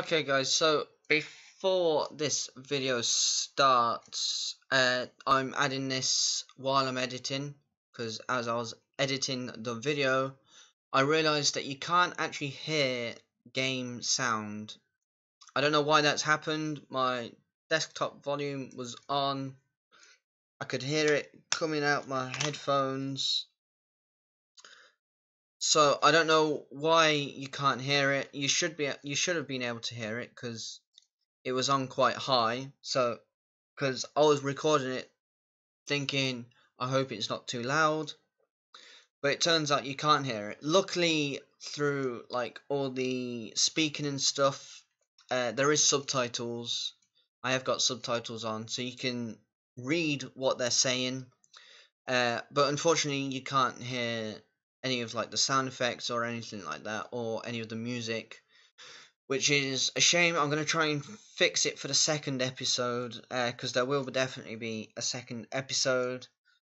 Okay guys, so before this video starts, uh, I'm adding this while I'm editing, because as I was editing the video, I realised that you can't actually hear game sound. I don't know why that's happened, my desktop volume was on, I could hear it coming out my headphones, so I don't know why you can't hear it. You should be you should have been able to hear it because it was on quite high. So because I was recording it thinking I hope it's not too loud. But it turns out you can't hear it. Luckily through like all the speaking and stuff uh, there is subtitles. I have got subtitles on so you can read what they're saying. Uh, but unfortunately you can't hear any of like the sound effects or anything like that or any of the music which is a shame. I'm going to try and fix it for the second episode because uh, there will definitely be a second episode.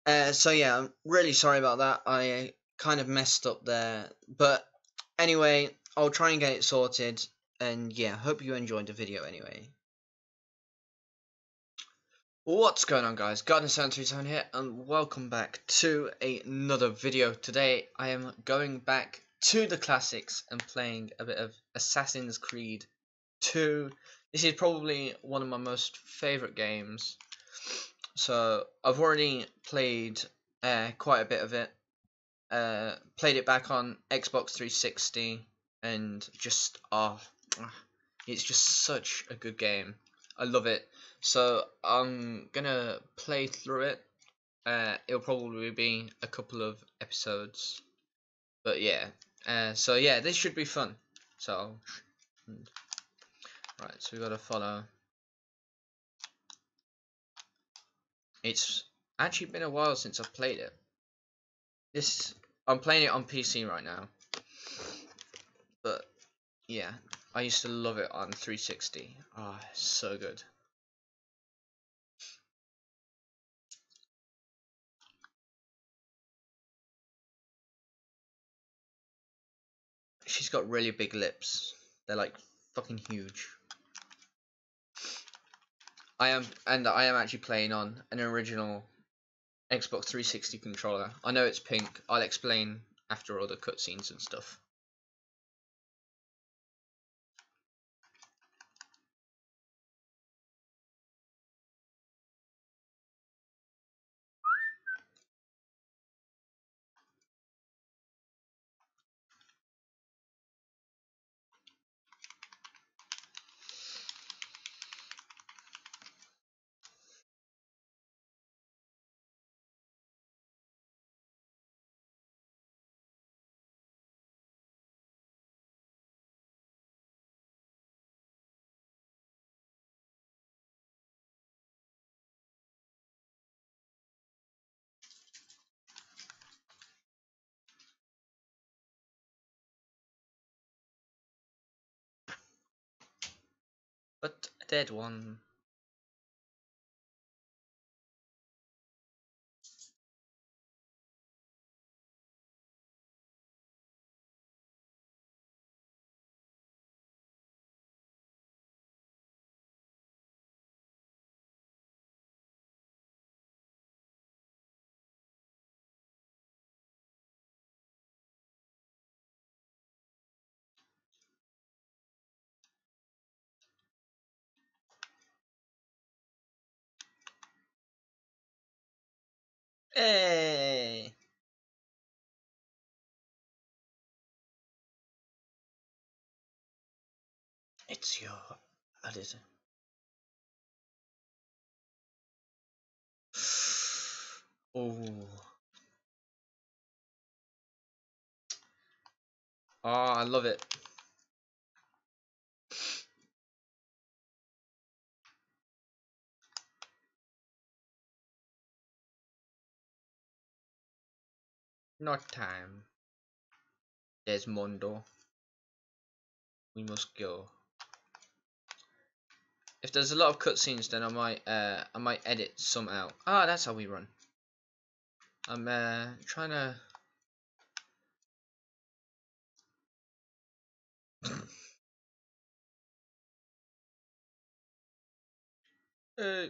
Uh, so yeah i'm really sorry about that. I kind of messed up there. But anyway i'll try and get it sorted. And yeah hope you enjoyed the video anyway What's going on guys, Gardner737 here and welcome back to another video. Today I am going back to the classics and playing a bit of Assassin's Creed 2. This is probably one of my most favourite games. So I've already played uh, quite a bit of it. Uh, played it back on Xbox 360 and just, oh, it's just such a good game. I love it. So I'm gonna play through it. Uh, it'll probably be a couple of episodes, but yeah. Uh, so yeah, this should be fun. So right, so we gotta follow. It's actually been a while since I've played it. This I'm playing it on PC right now, but yeah, I used to love it on 360. Ah, oh, so good. She's got really big lips. They're like fucking huge. I am, and I am actually playing on an original Xbox 360 controller. I know it's pink. I'll explain after all the cutscenes and stuff. But a dead one. Hey! It's your is? Oh. Oh, I love it. Not time. There's Mondo. We must go. If there's a lot of cutscenes, then I might uh, I might edit some out. Ah, that's how we run. I'm uh, trying to. uh.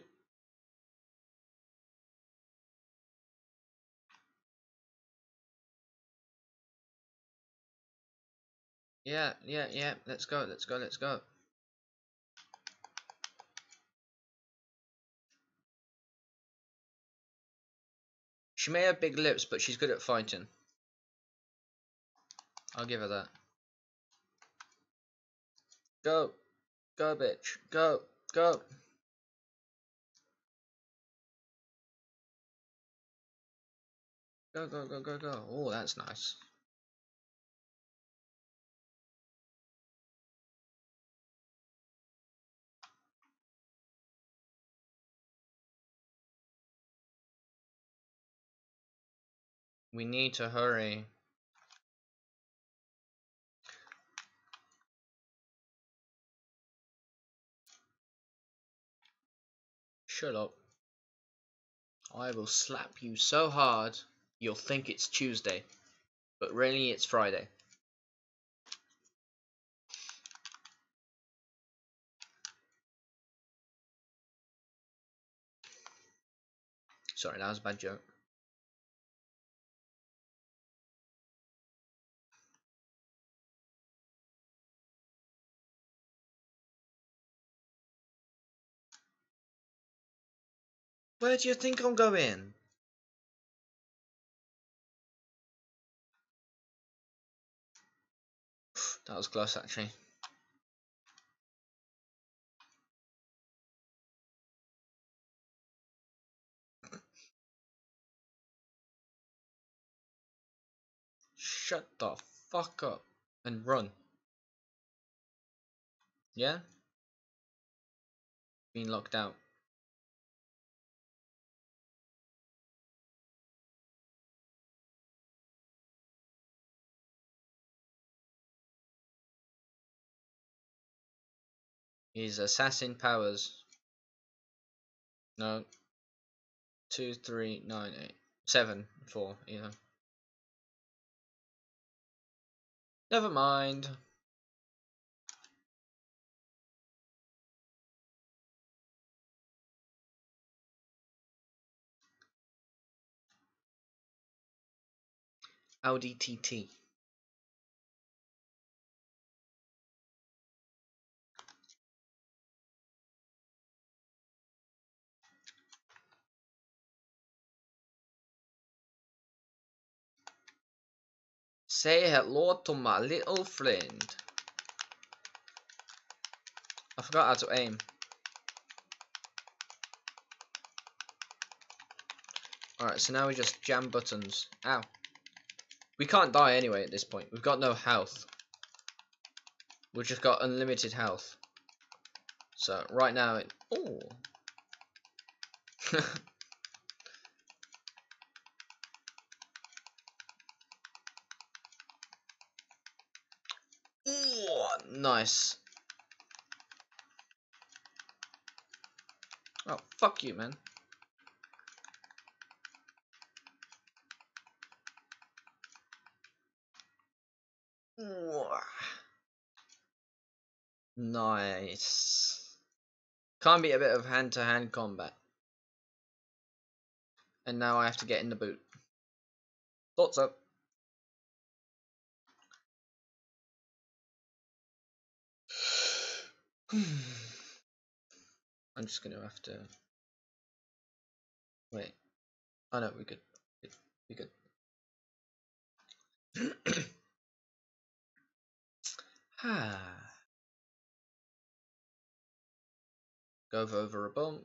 Yeah, yeah, yeah. Let's go, let's go, let's go. She may have big lips, but she's good at fighting. I'll give her that. Go. Go, bitch. Go. Go. Go, go, go, go, go. Oh, that's nice. We need to hurry. Shut up. I will slap you so hard you'll think it's Tuesday, but really it's Friday. Sorry, that was a bad joke. Where do you think I'm going? That was close actually. Shut the fuck up and run. Yeah? Being locked out. His assassin powers. No. Two, three, nine, eight, seven, four, either. Never mind. Audi TT. Say hello to my little friend. I forgot how to aim. Alright, so now we just jam buttons. Ow. We can't die anyway at this point. We've got no health. We've just got unlimited health. So, right now it... Oh. Ooh, nice. Oh, fuck you, man. Nice. Can't be a bit of hand-to-hand -hand combat. And now I have to get in the boot. Thoughts up. I'm just gonna have to wait. Oh no, we good. We good. ah. Go over a bump.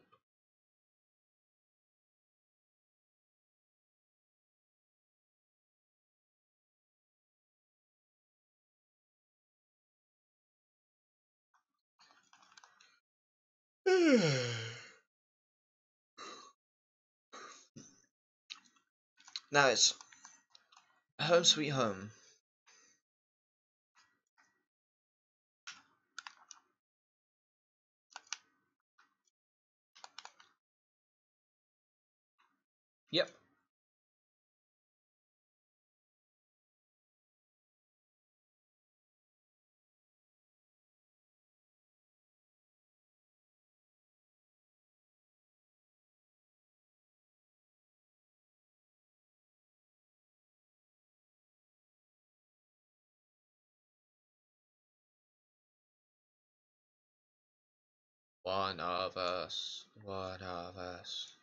now it's home sweet home. One of us. One of us.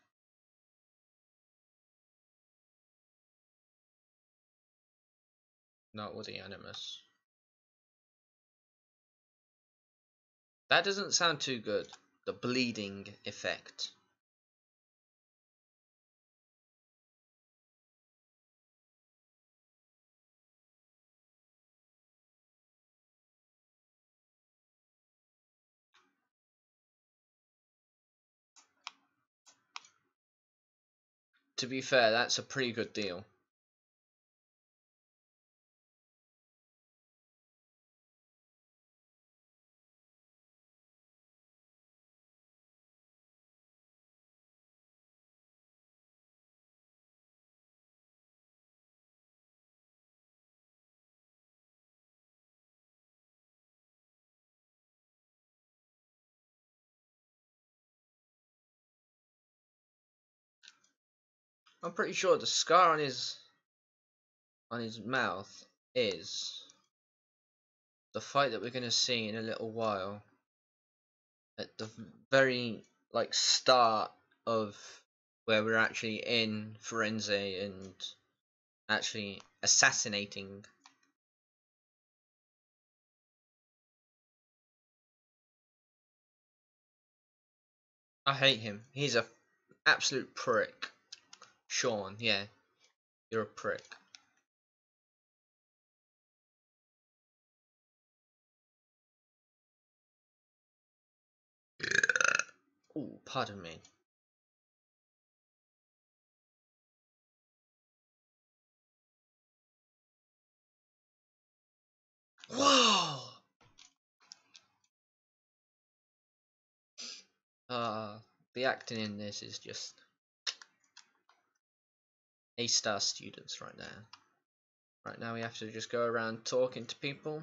Not with the animus. That doesn't sound too good. The bleeding effect. To be fair, that's a pretty good deal. I'm pretty sure the scar on his on his mouth is the fight that we're going to see in a little while at the very like start of where we're actually in Firenze and actually assassinating I hate him. He's a absolute prick. Shaun, yeah. You're a prick. Oh, pardon me. Whoa! Uh, the acting in this is just A star students right now. Right now we have to just go around talking to people.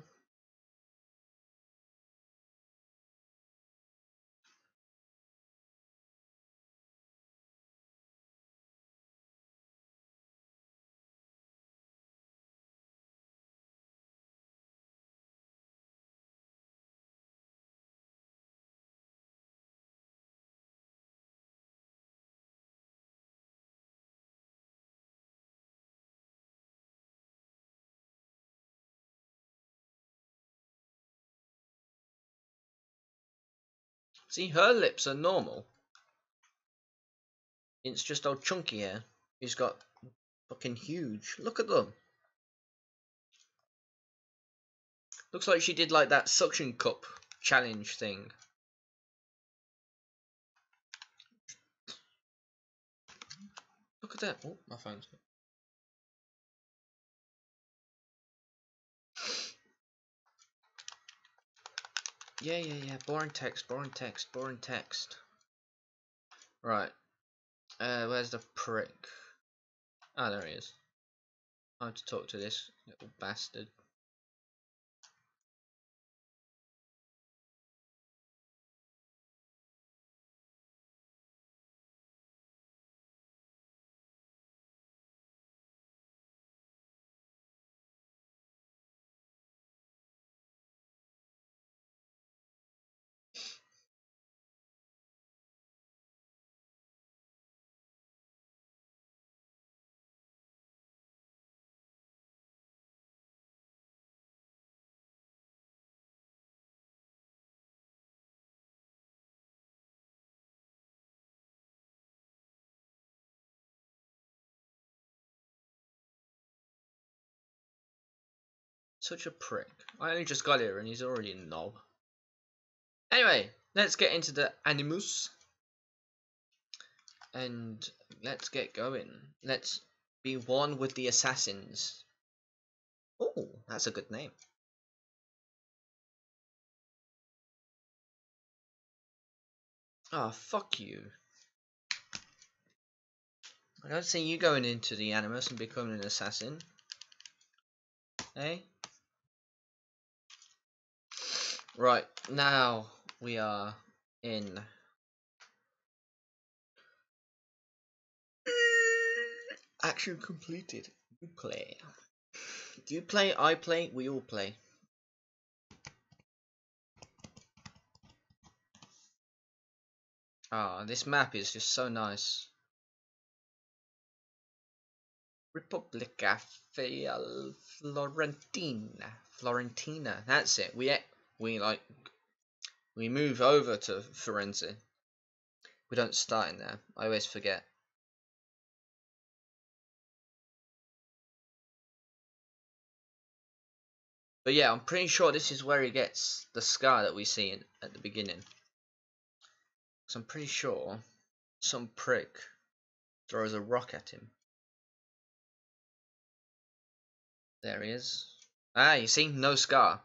See, her lips are normal. It's just old chunky here. He's got fucking huge. Look at them. Looks like she did like that suction cup challenge thing. Look at that. Oh, my phone's. Yeah, yeah, yeah. Boring text, boring text, boring text. Right. Uh, where's the prick? Ah, oh, there he is. I have to talk to this little bastard. Such a prick. I only just got here and he's already a knob. Anyway, let's get into the Animus. And let's get going. Let's be one with the assassins. Oh, that's a good name. Ah, oh, fuck you. I don't see you going into the Animus and becoming an assassin. Hey? Eh? Right, now we are in action completed. You play. You play, I play, we all play. Ah, this map is just so nice. Repubblica Florentina. Florentina. That's it. We we like we move over to Firenze. We don't start in there. I always forget. But yeah, I'm pretty sure this is where he gets the scar that we see in, at the beginning. So I'm pretty sure some prick throws a rock at him. There he is. Ah, you see? No scar.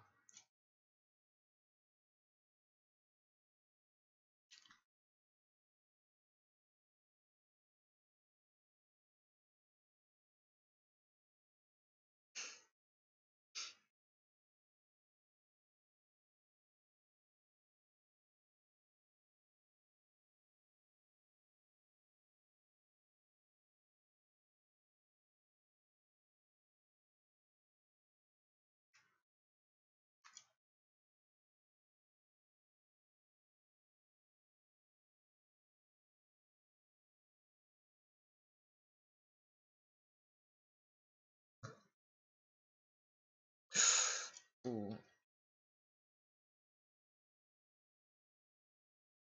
Ooh.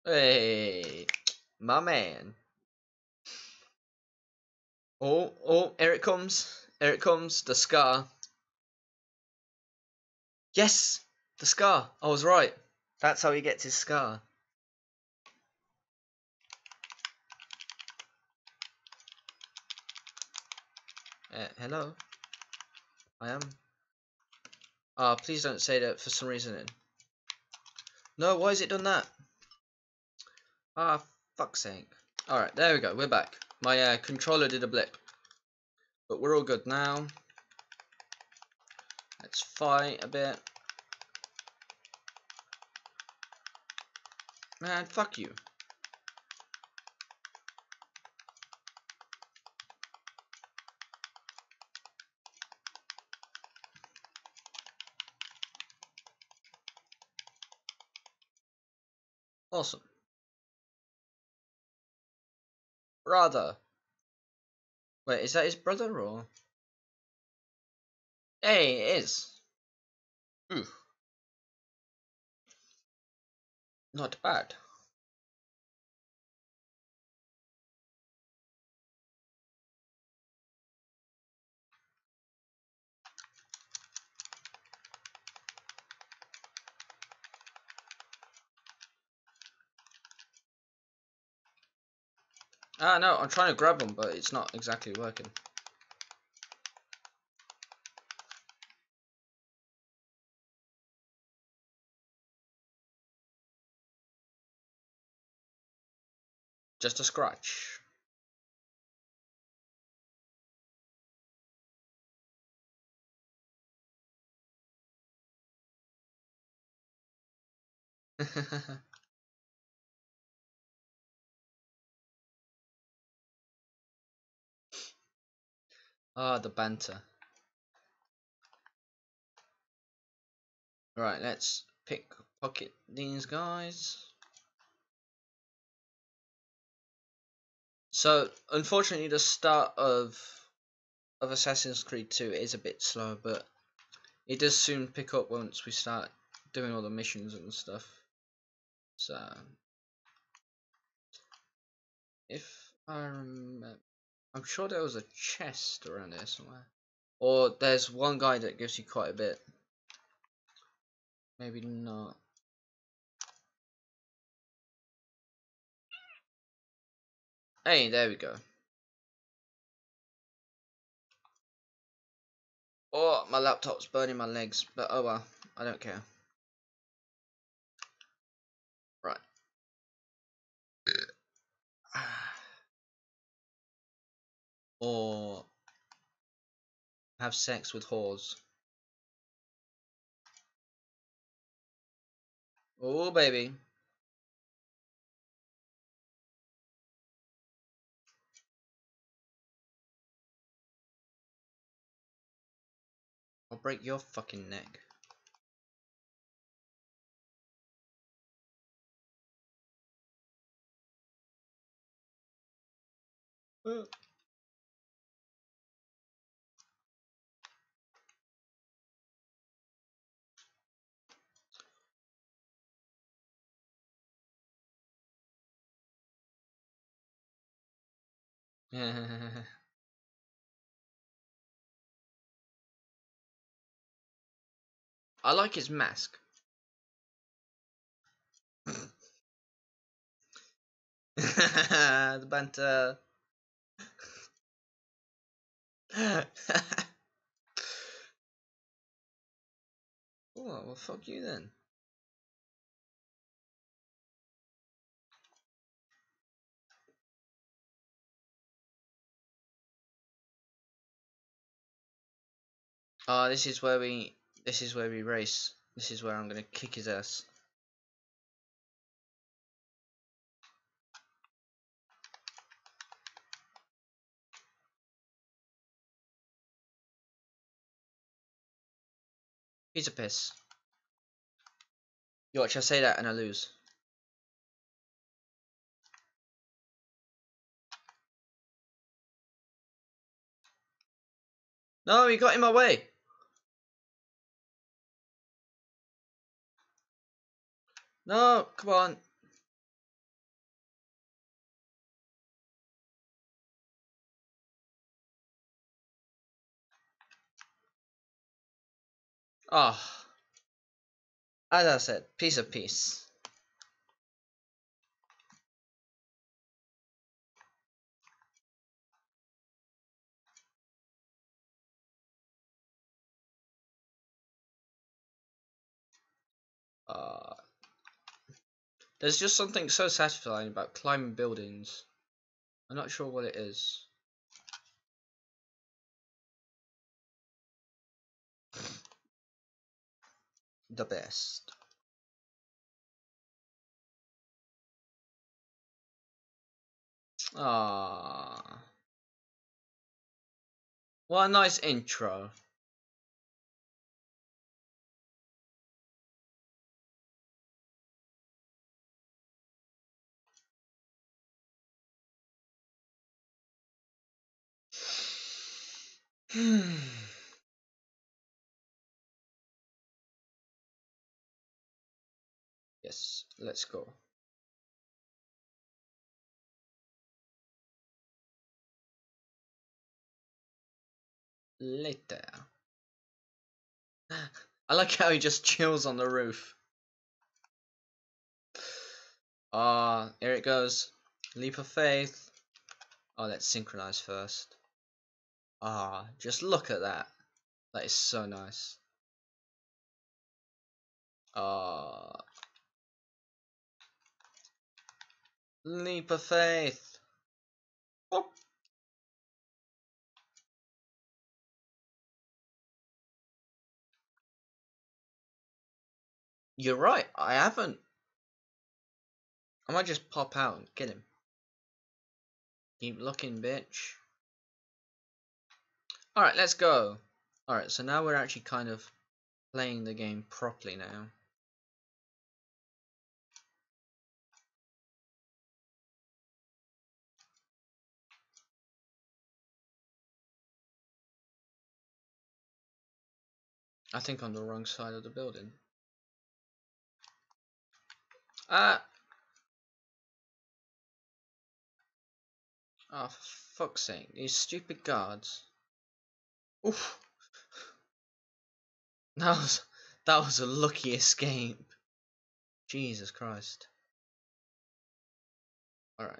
Hey, my man. Oh, oh, here it comes. Here it comes, the scar. Yes, the scar. I was right. That's how he gets his scar. Uh, hello? I am. Ah, oh, please don't say that for some reason. No, why has it done that? Ah, fuck's sake. Alright, there we go, we're back. My uh, controller did a blip. But we're all good now. Let's fight a bit. Man, fuck you. Awesome. Brother. Wait, is that his brother or? Hey, it is. Ooh. Not bad. Ah, no, I'm trying to grab them, but it's not exactly working. Just a scratch. Ah, the banter. Right, let's pick pocket these guys. So, unfortunately, the start of of Assassin's Creed 2 is a bit slow, but it does soon pick up once we start doing all the missions and stuff. So, if I remember, I'm sure there was a chest around there somewhere. Or there's one guy that gives you quite a bit. Maybe not. Hey, there we go. Oh, my laptop's burning my legs, but oh well, I don't care. Right. Or have sex with whores. Oh, baby. I'll break your fucking neck. Uh. I like his mask. the banter. oh, well, fuck you then. Oh, this is where we this is where we race. This is where I'm gonna kick his ass. He's a piss. You watch, I say that and I lose. No, he got in my way. No, come on. Ah. Oh. As I said, piece of peace. There's just something so satisfying about climbing buildings. I'm not sure what it is. The best. Ah. What a nice intro. yes, let's go. Later. I like how he just chills on the roof. Ah, uh, here it goes. Leap of faith. Oh, let's synchronize first. Ah, just look at that. That is so nice. Ah. Leap of faith. Oh. You're right, I haven't. I might just pop out and get him. Keep looking, bitch. Alright, let's go. Alright, so now we're actually kind of playing the game properly now. I think on the wrong side of the building. Ah! Oh, for fuck's sake, these stupid guards. Oof. That was that was a lucky escape. Jesus Christ. Alright.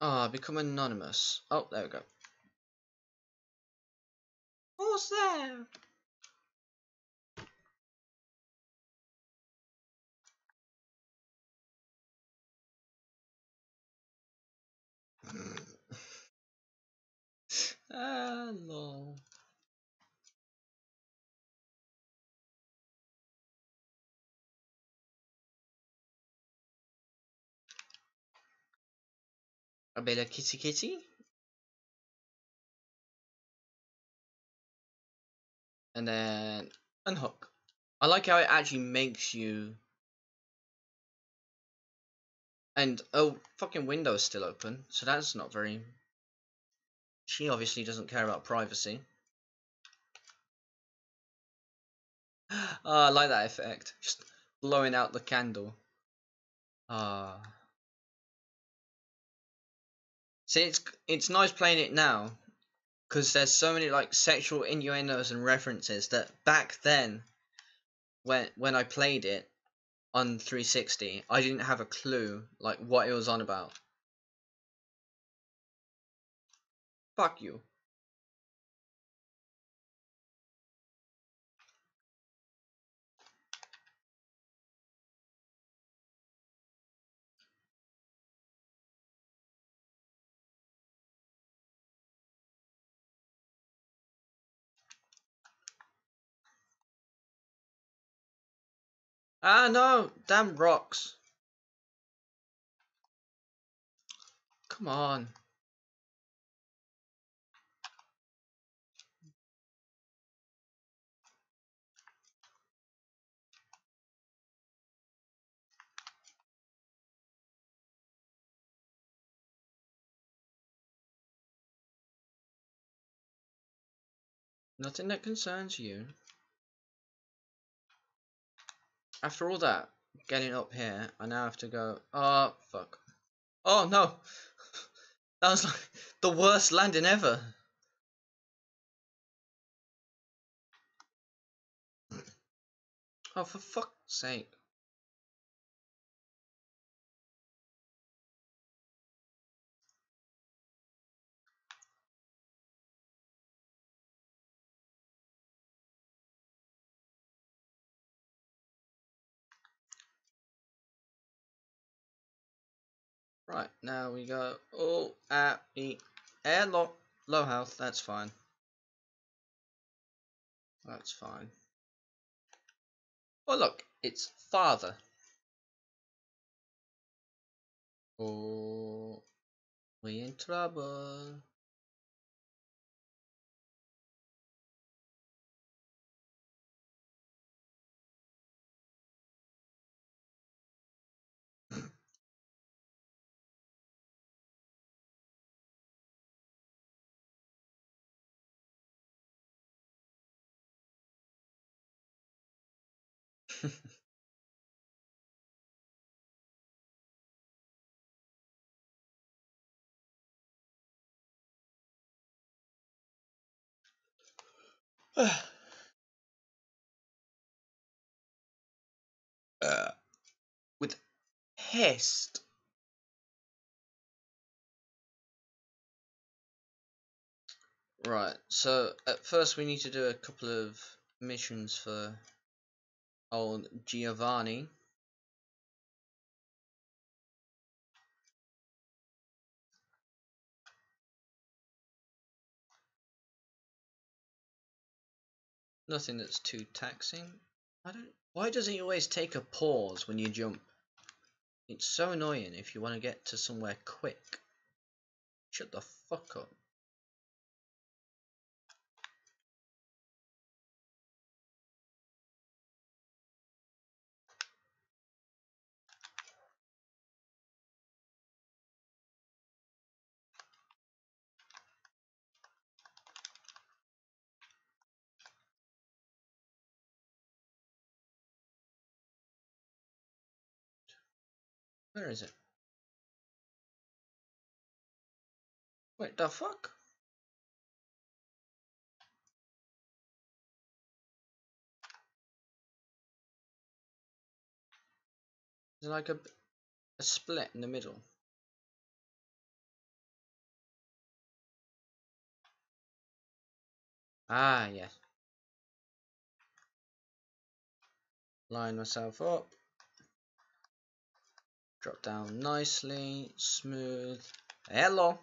Ah, become anonymous. Oh, there we go. Who's there? ah, lol. A bit kitty kitty. And then Unhook. I like how it actually makes you. And oh, fucking window's still open, so that's not very. She obviously doesn't care about privacy. oh, I like that effect. Just blowing out the candle. Ah. See, it's it's nice playing it now, because there's so many like sexual innuendos and references that back then, when when I played it on 360, I didn't have a clue like what it was on about. Fuck you. Ah, no! Damn rocks. Come on. Nothing that concerns you. After all that, getting up here, I now have to go, oh, fuck. Oh, no! That was like the worst landing ever. Oh, for fuck's sake. Right, now we go all at the air low, low health, that's fine. That's fine. Oh look, it's father. Oh, we in trouble. uh, with haste. Right, so at first we need to do a couple of missions for old Giovanni. Nothing that's too taxing. I don't. Why does he always take a pause when you jump? It's so annoying if you want to get to somewhere quick. Shut the fuck up. Where is it? Wait, the fuck? There's like a, a split in the middle. Ah, yes. Line myself up drop down nicely, smooth. Hello.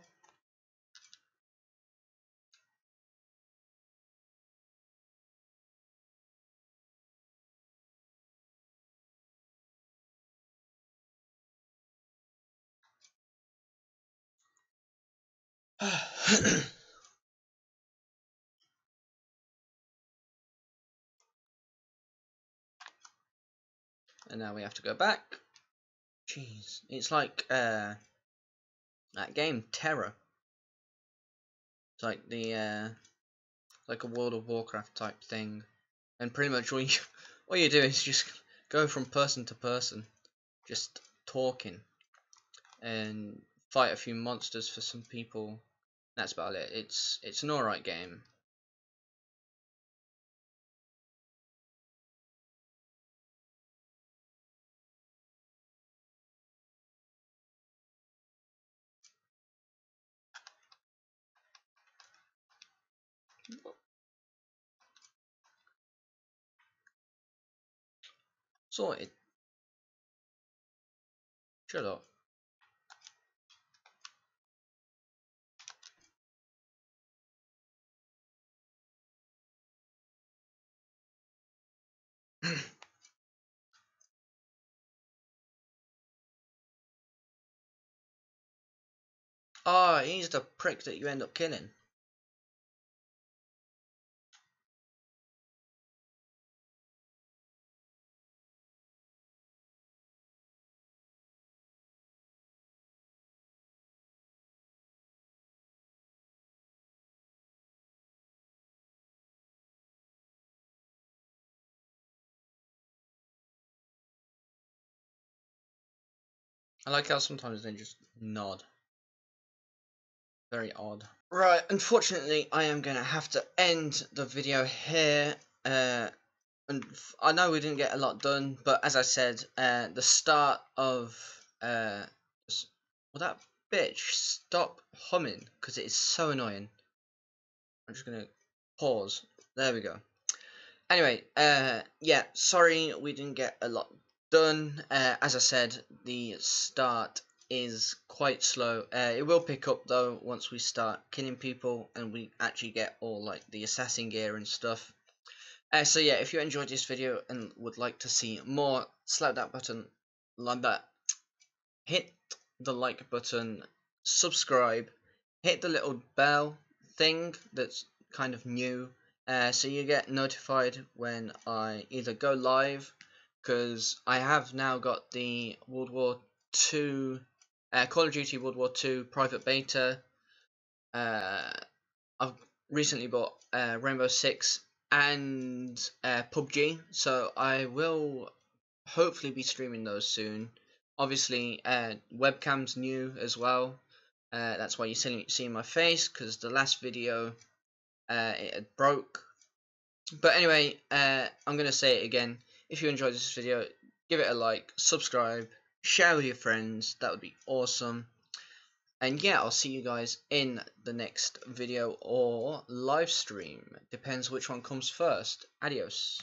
and now we have to go back Jeez, it's like uh, that game TERA. It's like the uh, like a World of Warcraft type thing, and pretty much all you all you do is just go from person to person, just talking, and fight a few monsters for some people. That's about it. It's it's an alright game. Sorted. Shut up. Ah, oh, he's the prick that you end up killing. I like how sometimes they just nod. Very odd. Right, unfortunately, I am going to have to end the video here. Uh, and I know we didn't get a lot done, but as I said, uh, the start of... Uh, well, that bitch, stop humming, because it is so annoying. I'm just going to pause. There we go. Anyway, uh, yeah, sorry we didn't get a lot done. Uh, as I said, the start is quite slow. Uh, it will pick up though once we start killing people and we actually get all like the assassin gear and stuff. Uh, so yeah, if you enjoyed this video and would like to see more, slap that button like that. Hit the like button, subscribe, hit the little bell thing that's kind of new. Uh, so you get notified when I either go live because I have now got the World War Two, uh, Call of Duty World War Two private beta. Uh, I've recently bought uh, Rainbow Six and uh, PUBG, so I will hopefully be streaming those soon. Obviously, uh, webcam's new as well. Uh, that's why you see see my face because the last video it broke. But anyway, I'm gonna say it again. If you enjoyed this video, give it a like, subscribe, share with your friends. That would be awesome. And yeah, I'll see you guys in the next video or live stream. Depends which one comes first. Adios.